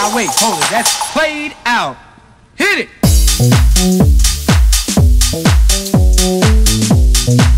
Now, wait, hold it. That's played out. Hit it.